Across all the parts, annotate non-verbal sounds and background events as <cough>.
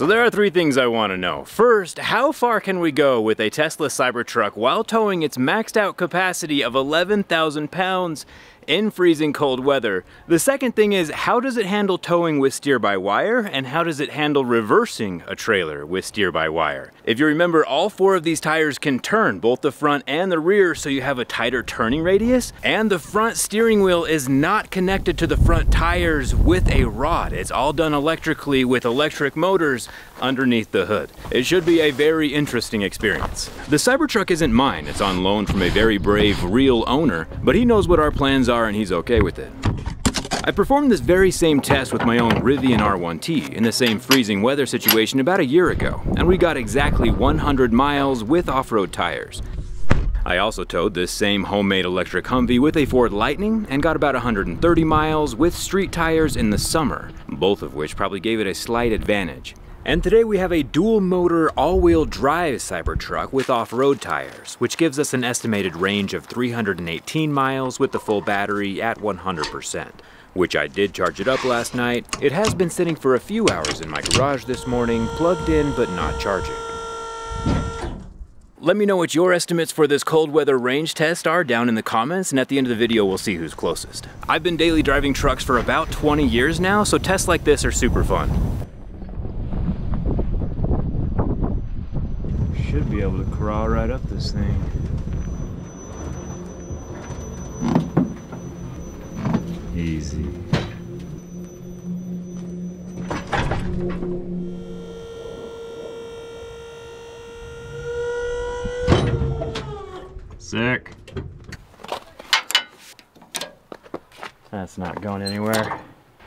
So there are three things I want to know. First, how far can we go with a Tesla Cybertruck while towing its maxed out capacity of 11,000 pounds in freezing cold weather? The second thing is, how does it handle towing with steer-by-wire, and how does it handle reversing a trailer with steer-by-wire? If you remember, all four of these tires can turn, both the front and the rear, so you have a tighter turning radius, and the front steering wheel is not connected to the front tires with a rod. It's all done electrically with electric motors underneath the hood. It should be a very interesting experience. The Cybertruck isn't mine, it's on loan from a very brave, real owner, but he knows what our plans are and he's okay with it. I performed this very same test with my own Rivian R1T in the same freezing weather situation about a year ago, and we got exactly 100 miles with off-road tires. I also towed this same homemade electric Humvee with a Ford Lightning and got about 130 miles with street tires in the summer, both of which probably gave it a slight advantage. And today we have a dual motor all-wheel drive Cybertruck with off-road tires, which gives us an estimated range of 318 miles with the full battery at 100%. Which I did charge it up last night. It has been sitting for a few hours in my garage this morning, plugged in but not charging. Let me know what your estimates for this cold weather range test are down in the comments, and at the end of the video, we'll see who's closest. I've been daily driving trucks for about 20 years now, so tests like this are super fun. Should be able to crawl right up this thing. Easy. Sick. That's not going anywhere.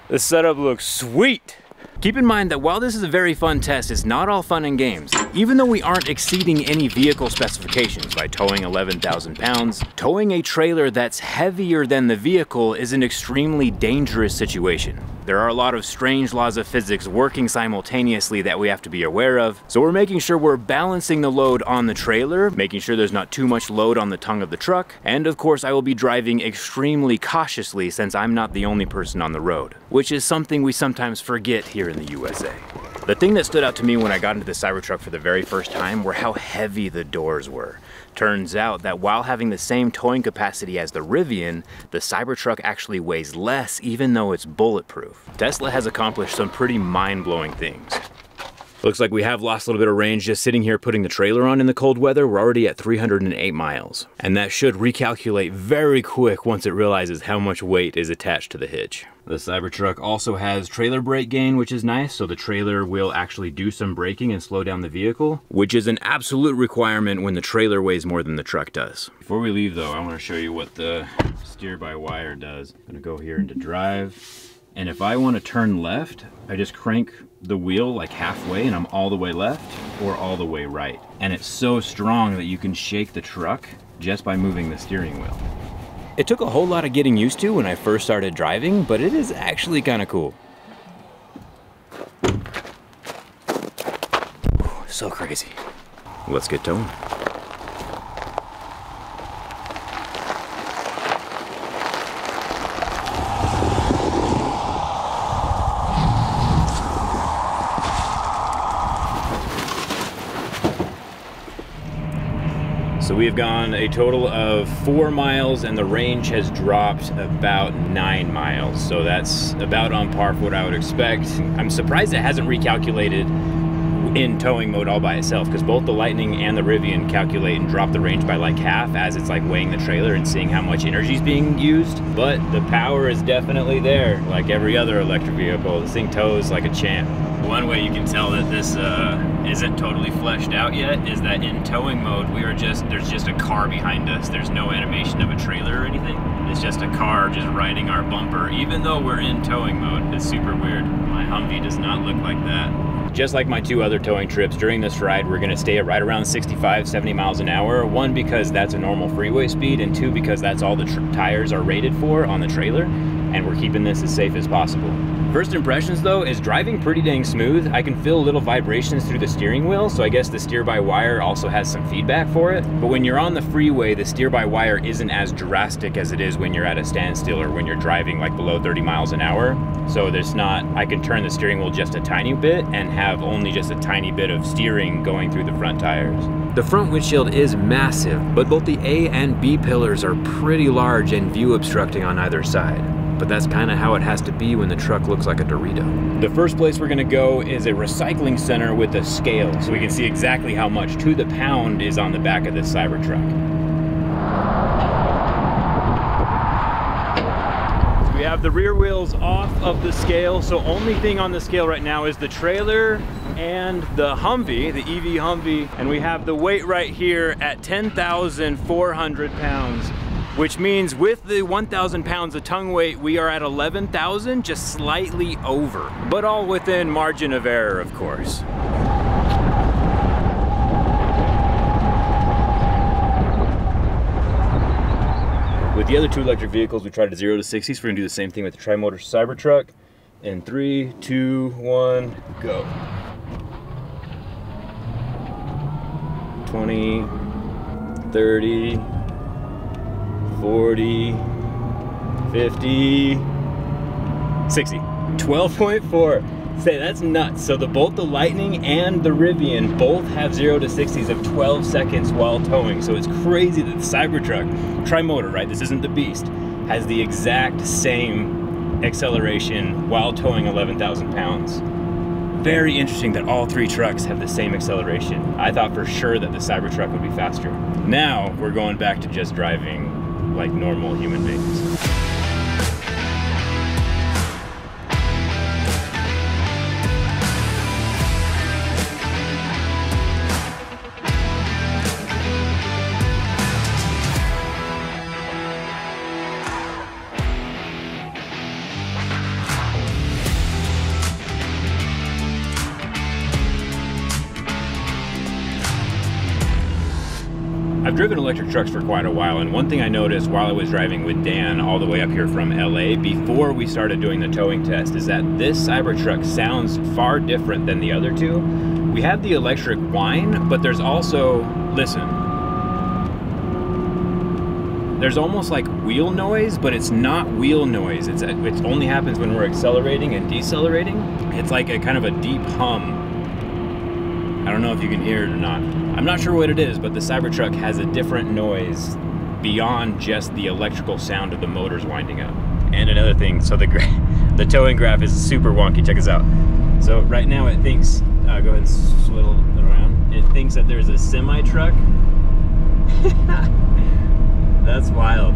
This setup looks sweet. Keep in mind that while this is a very fun test, it's not all fun and games. Even though we aren't exceeding any vehicle specifications by towing 11,000 pounds, towing a trailer that's heavier than the vehicle is an extremely dangerous situation. There are a lot of strange laws of physics working simultaneously that we have to be aware of, so we're making sure we're balancing the load on the trailer, making sure there's not too much load on the tongue of the truck, and of course I will be driving extremely cautiously since I'm not the only person on the road, which is something we sometimes forget here in the USA. The thing that stood out to me when I got into the Cybertruck for the very first time were how heavy the doors were. Turns out that while having the same towing capacity as the Rivian, the Cybertruck actually weighs less even though it's bulletproof. Tesla has accomplished some pretty mind-blowing things. Looks like we have lost a little bit of range just sitting here putting the trailer on in the cold weather. We're already at 308 miles. And that should recalculate very quick once it realizes how much weight is attached to the hitch. The Cybertruck also has trailer brake gain, which is nice, so the trailer will actually do some braking and slow down the vehicle, which is an absolute requirement when the trailer weighs more than the truck does. Before we leave though, I wanna show you what the steer-by-wire does. I'm gonna go here into drive, and if I wanna turn left, I just crank the wheel like halfway and I'm all the way left or all the way right. And it's so strong that you can shake the truck just by moving the steering wheel. It took a whole lot of getting used to when I first started driving, but it is actually kind of cool. So crazy. Let's get towing. So we have gone a total of four miles and the range has dropped about nine miles. So that's about on par for what I would expect. I'm surprised it hasn't recalculated in towing mode all by itself because both the Lightning and the Rivian calculate and drop the range by like half as it's like weighing the trailer and seeing how much energy is being used. But the power is definitely there like every other electric vehicle. This thing tows like a champ. One way you can tell that this uh, isn't totally fleshed out yet is that in towing mode we are just there's just a car behind us. There's no animation of a trailer or anything. It's just a car just riding our bumper even though we're in towing mode. It's super weird. My Humvee does not look like that. Just like my two other towing trips during this ride we're going to stay at right around 65 70 miles an hour. One because that's a normal freeway speed and two because that's all the tires are rated for on the trailer and we're keeping this as safe as possible. First impressions though is driving pretty dang smooth. I can feel little vibrations through the steering wheel, so I guess the steer-by-wire also has some feedback for it. But when you're on the freeway, the steer-by-wire isn't as drastic as it is when you're at a standstill or when you're driving like below 30 miles an hour. So there's not, I can turn the steering wheel just a tiny bit and have only just a tiny bit of steering going through the front tires. The front windshield is massive, but both the A and B pillars are pretty large and view obstructing on either side but that's kind of how it has to be when the truck looks like a Dorito. The first place we're gonna go is a recycling center with a scale so we can see exactly how much to the pound is on the back of this Cybertruck. We have the rear wheels off of the scale, so only thing on the scale right now is the trailer and the Humvee, the EV Humvee, and we have the weight right here at 10,400 pounds which means with the 1,000 pounds of tongue weight, we are at 11,000, just slightly over, but all within margin of error, of course. With the other two electric vehicles, we tried to zero to 60, so we're gonna do the same thing with the Tri-Motor Cybertruck. In three, two, one, go. 20, 30, 40, 50, 60. 12.4. Say that's nuts. So the both the Lightning and the Rivian both have 0 to 60s of 12 seconds while towing. So it's crazy that the Cybertruck, tri-motor, right? This isn't the Beast, has the exact same acceleration while towing 11,000 pounds. Very interesting that all three trucks have the same acceleration. I thought for sure that the Cybertruck would be faster. Now we're going back to just driving like normal human beings. I've driven electric trucks for quite a while, and one thing I noticed while I was driving with Dan all the way up here from LA before we started doing the towing test is that this Cybertruck sounds far different than the other two. We have the electric whine, but there's also, listen, there's almost like wheel noise, but it's not wheel noise. It's it only happens when we're accelerating and decelerating. It's like a kind of a deep hum I don't know if you can hear it or not. I'm not sure what it is, but the Cybertruck has a different noise beyond just the electrical sound of the motors winding up. And another thing, so the <laughs> the towing graph is super wonky. Check this out. So right now it thinks, uh, go ahead and swivel it around. It thinks that there's a semi truck. <laughs> That's wild.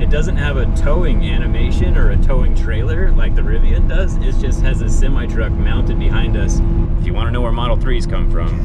It doesn't have a towing animation or a towing trailer like the Rivian does. It just has a semi truck mounted behind us if you want to know where Model 3s come from.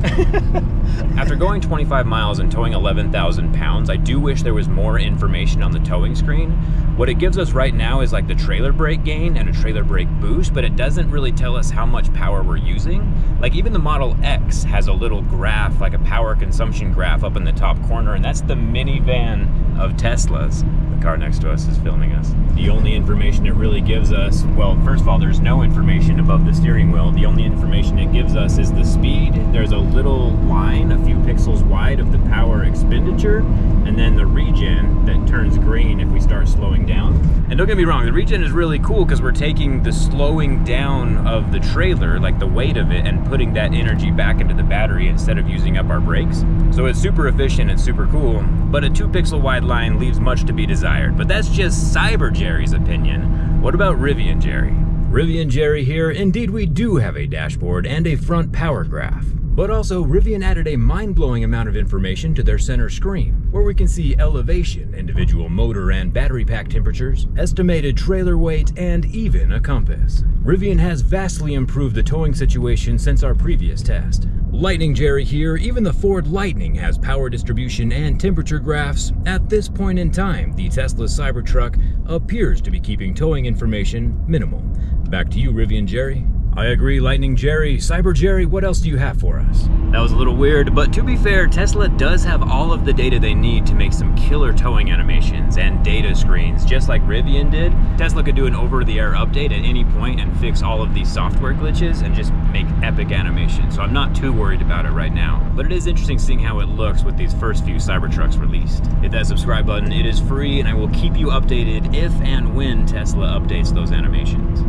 <laughs> After going 25 miles and towing 11,000 pounds, I do wish there was more information on the towing screen. What it gives us right now is like the trailer brake gain and a trailer brake boost, but it doesn't really tell us how much power we're using. Like even the Model X has a little graph, like a power consumption graph up in the top corner, and that's the minivan of Teslas. Car next to us is filming us. The only information it really gives us, well, first of all, there's no information above the steering wheel. The only information it gives us is the speed. There's a little line, a few pixels wide of the power expenditure, and then the regen that turns green if we start slowing down. And don't get me wrong, the regen is really cool because we're taking the slowing down of the trailer, like the weight of it, and putting that energy back into the battery instead of using up our brakes. So it's super efficient, it's super cool, but a two pixel wide line leaves much to be desired. But that's just Cyber Jerry's opinion. What about Rivian Jerry? Rivian Jerry here. Indeed, we do have a dashboard and a front power graph. But also, Rivian added a mind-blowing amount of information to their center screen, where we can see elevation, individual motor and battery pack temperatures, estimated trailer weight, and even a compass. Rivian has vastly improved the towing situation since our previous test. Lightning Jerry here, even the Ford Lightning has power distribution and temperature graphs. At this point in time, the Tesla Cybertruck appears to be keeping towing information minimal. Back to you, Rivian Jerry. I agree, Lightning Jerry. Cyber Jerry, what else do you have for us? That was a little weird, but to be fair, Tesla does have all of the data they need to make some killer towing animations and data screens, just like Rivian did. Tesla could do an over-the-air update at any point and fix all of these software glitches and just make epic animations, so I'm not too worried about it right now. But it is interesting seeing how it looks with these first few Cybertrucks released. Hit that subscribe button, it is free, and I will keep you updated if and when Tesla updates those animations.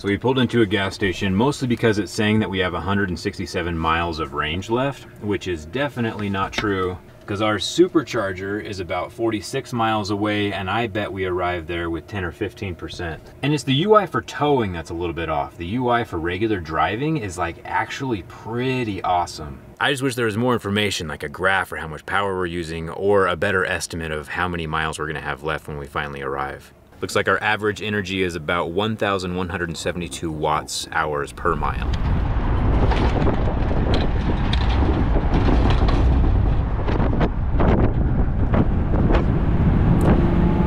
So we pulled into a gas station mostly because it's saying that we have 167 miles of range left, which is definitely not true because our supercharger is about 46 miles away and I bet we arrived there with 10 or 15%. And it's the UI for towing that's a little bit off. The UI for regular driving is like actually pretty awesome. I just wish there was more information, like a graph for how much power we're using or a better estimate of how many miles we're gonna have left when we finally arrive. Looks like our average energy is about 1,172 watts hours per mile.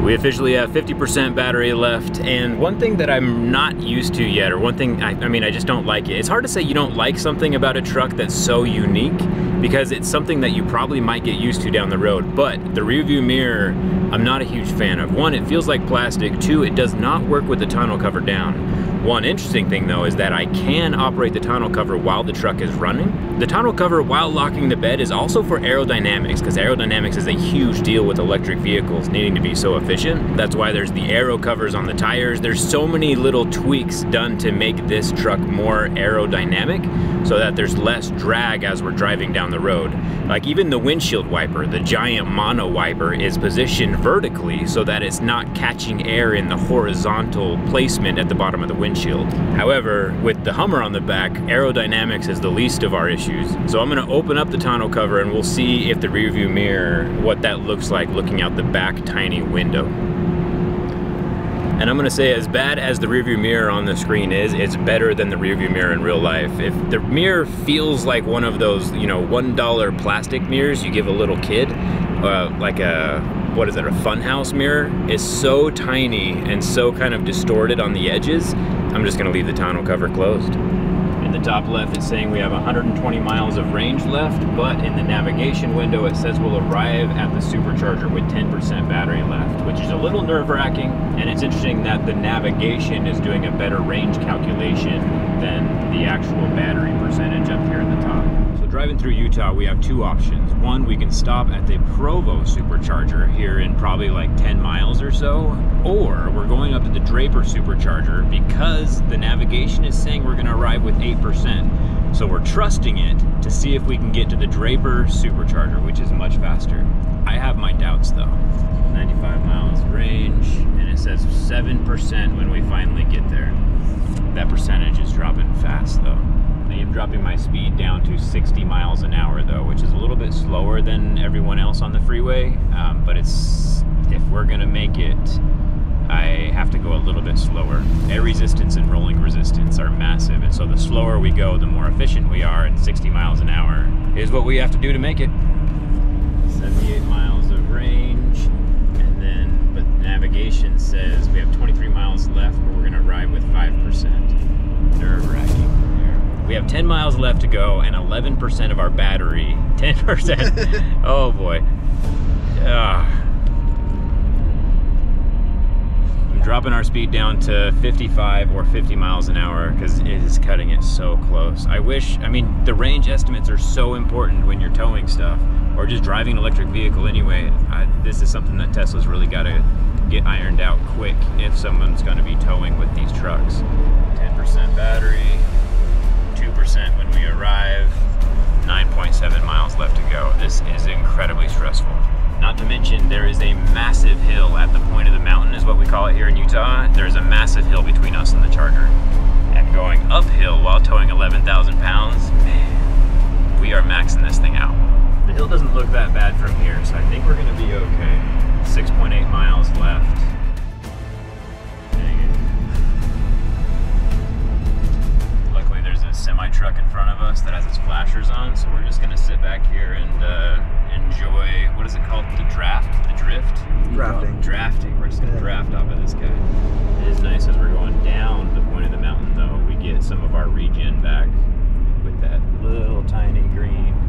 We officially have 50% battery left, and one thing that I'm not used to yet, or one thing, I, I, mean, I just don't like it. It's hard to say you don't like something about a truck that's so unique, because it's something that you probably might get used to down the road, but the rear view mirror, I'm not a huge fan of. One, it feels like plastic. Two, it does not work with the tonneau cover down. One interesting thing though is that I can operate the tonneau cover while the truck is running. The tonneau cover while locking the bed is also for aerodynamics because aerodynamics is a huge deal with electric vehicles needing to be so efficient. That's why there's the aero covers on the tires. There's so many little tweaks done to make this truck more aerodynamic so that there's less drag as we're driving down the road. Like even the windshield wiper, the giant mono wiper is positioned vertically so that it's not catching air in the horizontal placement at the bottom of the windshield. However, with the Hummer on the back, aerodynamics is the least of our issues. So I'm gonna open up the tonneau cover and we'll see if the rear view mirror, what that looks like looking out the back tiny window. And I'm gonna say as bad as the rearview mirror on the screen is, it's better than the rearview mirror in real life. If the mirror feels like one of those, you know, $1 plastic mirrors you give a little kid, uh, like a what is it, a funhouse mirror, is so tiny and so kind of distorted on the edges, I'm just gonna leave the tonneau cover closed. In the top left, it's saying we have 120 miles of range left, but in the navigation window, it says we'll arrive at the supercharger with 10% battery left, which is a little nerve wracking. And it's interesting that the navigation is doing a better range calculation than the actual battery percentage up here at the top driving through Utah, we have two options. One, we can stop at the Provo supercharger here in probably like 10 miles or so, or we're going up to the Draper supercharger because the navigation is saying we're gonna arrive with 8%. So we're trusting it to see if we can get to the Draper supercharger, which is much faster. I have my doubts though. 95 miles range, and it says 7% when we finally get there. That percentage is dropping fast though. I am dropping my speed down to 60 miles an hour though, which is a little bit slower than everyone else on the freeway. Um, but it's if we're gonna make it, I have to go a little bit slower. Air resistance and rolling resistance are massive, and so the slower we go, the more efficient we are, and 60 miles an hour is what we have to do to make it. 78 miles of range, and then, but navigation says we have 23 miles left, but we're gonna arrive with 5%. Nerve wracking. We have 10 miles left to go and 11% of our battery. <laughs> 10%. <laughs> oh boy. Uh, I'm dropping our speed down to 55 or 50 miles an hour because it is cutting it so close. I wish, I mean, the range estimates are so important when you're towing stuff or just driving an electric vehicle anyway. I, this is something that Tesla's really got to get ironed out quick if someone's going to be towing with these trucks. 10% battery. 2% when we arrive. 9.7 miles left to go. This is incredibly stressful. Not to mention, there is a massive hill at the point of the mountain, is what we call it here in Utah. There's a massive hill between us and the Charger. And going uphill while towing 11,000 pounds, man, we are maxing this thing out. The hill doesn't look that bad from here, so I think we're gonna be okay. 6.8 miles left. In front of us that has its flashers on. So we're just gonna sit back here and uh, enjoy what is it called? The draft, the drift, drafting. Drafting. We're just gonna yeah. draft off of this guy. It is nice as we're going down the point of the mountain, though. We get some of our regen back with that little tiny green.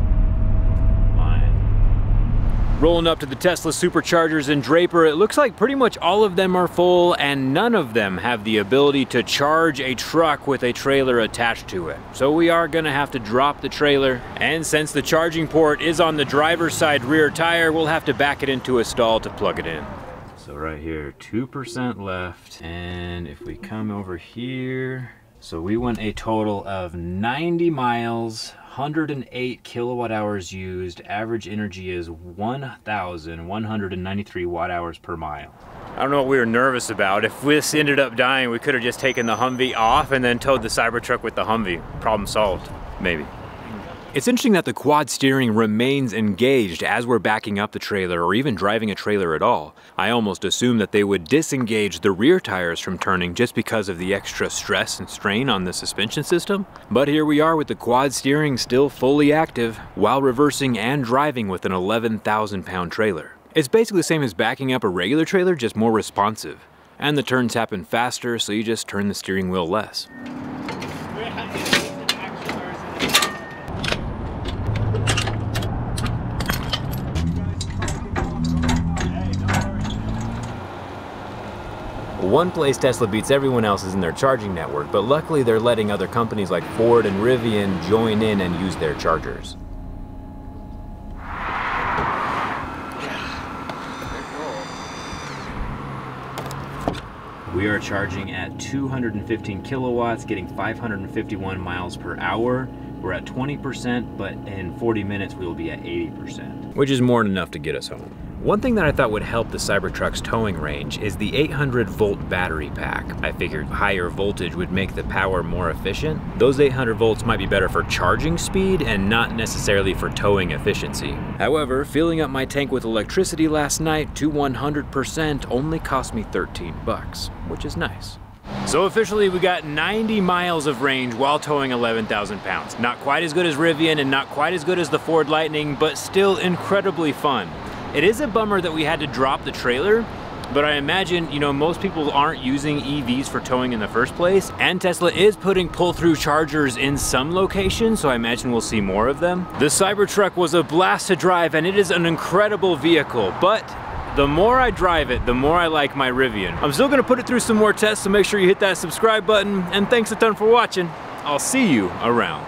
Rolling up to the Tesla superchargers in Draper, it looks like pretty much all of them are full and none of them have the ability to charge a truck with a trailer attached to it. So we are gonna have to drop the trailer. And since the charging port is on the driver's side rear tire, we'll have to back it into a stall to plug it in. So right here, 2% left. And if we come over here, so we went a total of 90 miles, 108 kilowatt hours used. Average energy is 1,193 watt hours per mile. I don't know what we were nervous about. If this ended up dying, we could have just taken the Humvee off and then towed the Cybertruck with the Humvee. Problem solved, maybe. It's interesting that the quad steering remains engaged as we're backing up the trailer or even driving a trailer at all. I almost assumed that they would disengage the rear tires from turning just because of the extra stress and strain on the suspension system. But here we are with the quad steering still fully active while reversing and driving with an 11,000 pound trailer. It's basically the same as backing up a regular trailer, just more responsive. And the turns happen faster, so you just turn the steering wheel less. One place Tesla beats everyone else is in their charging network, but luckily they're letting other companies like Ford and Rivian join in and use their chargers. We are charging at 215 kilowatts, getting 551 miles per hour. We're at 20%, but in 40 minutes we will be at 80%. Which is more than enough to get us home. One thing that I thought would help the Cybertruck's towing range is the 800 volt battery pack. I figured higher voltage would make the power more efficient. Those 800 volts might be better for charging speed and not necessarily for towing efficiency. However, filling up my tank with electricity last night to 100% only cost me 13 bucks, which is nice. So officially we got 90 miles of range while towing 11,000 pounds. Not quite as good as Rivian and not quite as good as the Ford Lightning, but still incredibly fun. It is a bummer that we had to drop the trailer, but I imagine, you know, most people aren't using EVs for towing in the first place, and Tesla is putting pull-through chargers in some locations, so I imagine we'll see more of them. The Cybertruck was a blast to drive, and it is an incredible vehicle, but the more I drive it, the more I like my Rivian. I'm still gonna put it through some more tests, so make sure you hit that subscribe button, and thanks a ton for watching. I'll see you around.